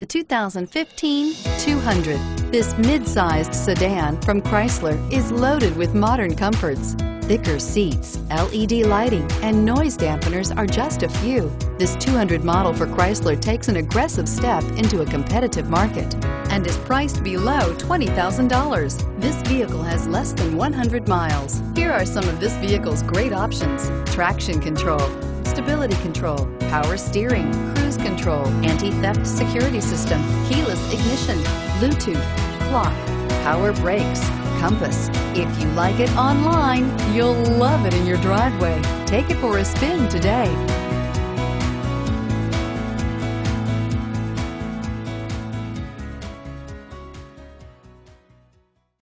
The 2015 200. This mid-sized sedan from Chrysler is loaded with modern comforts. Thicker seats, LED lighting, and noise dampeners are just a few. This 200 model for Chrysler takes an aggressive step into a competitive market and is priced below $20,000. This vehicle has less than 100 miles. Here are some of this vehicle's great options. Traction control, stability control, power steering, cruise control, anti-theft security system, keyless ignition, Bluetooth, clock, power brakes, compass. If you like it online, you'll love it in your driveway. Take it for a spin today.